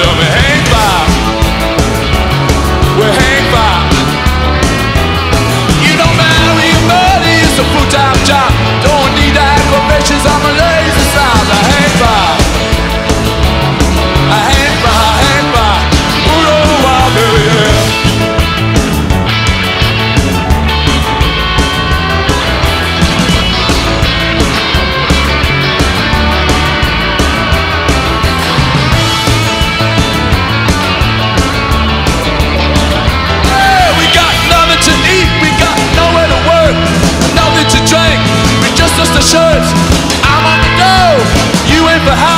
tell me behind.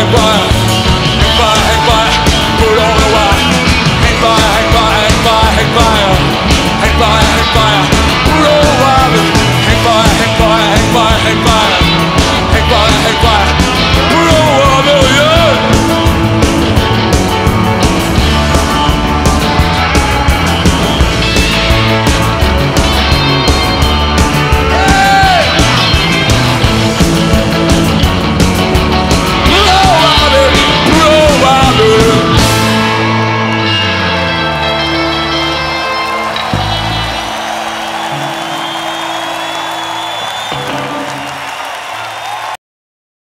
empire, empire, empire, rule all the while. Empire, empire, empire, empire, empire, empire.